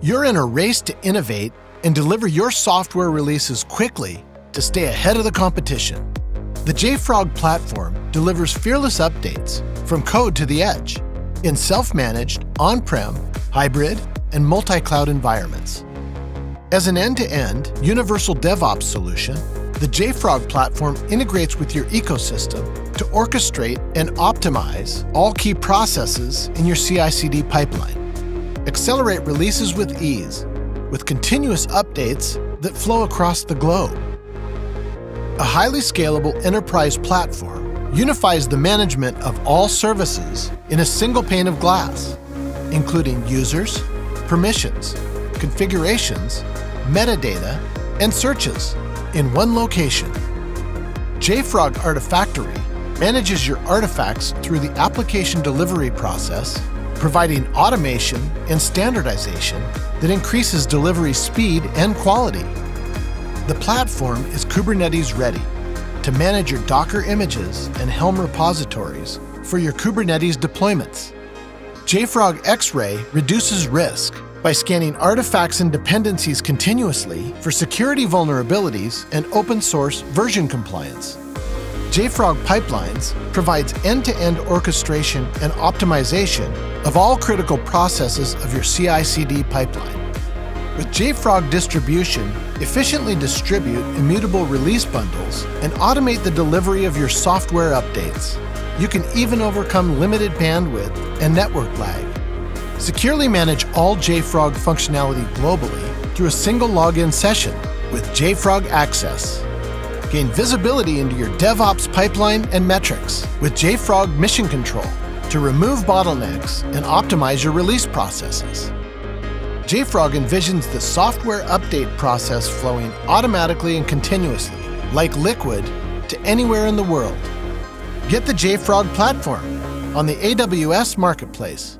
You're in a race to innovate and deliver your software releases quickly to stay ahead of the competition. The JFrog platform delivers fearless updates from code to the edge in self managed, on prem, hybrid, and multi cloud environments. As an end to end, universal DevOps solution, the JFrog platform integrates with your ecosystem to orchestrate and optimize all key processes in your CI CD pipeline. Accelerate releases with ease, with continuous updates that flow across the globe. A highly scalable enterprise platform unifies the management of all services in a single pane of glass, including users, permissions, configurations, metadata, and searches in one location. JFrog Artifactory manages your artifacts through the application delivery process, providing automation and standardization that increases delivery speed and quality. The platform is Kubernetes ready to manage your Docker images and Helm repositories for your Kubernetes deployments. JFrog Xray reduces risk by scanning artifacts and dependencies continuously for security vulnerabilities and open source version compliance. JFrog Pipelines provides end-to-end orchestration and optimization of all critical processes of your CI/CD pipeline. With JFrog Distribution, efficiently distribute immutable release bundles and automate the delivery of your software updates. You can even overcome limited bandwidth and network lag. Securely manage all JFrog functionality globally through a single login session with JFrog Access. Gain visibility into your DevOps pipeline and metrics with JFrog Mission Control to remove bottlenecks and optimize your release processes. JFrog envisions the software update process flowing automatically and continuously, like Liquid, to anywhere in the world. Get the JFrog platform on the AWS Marketplace.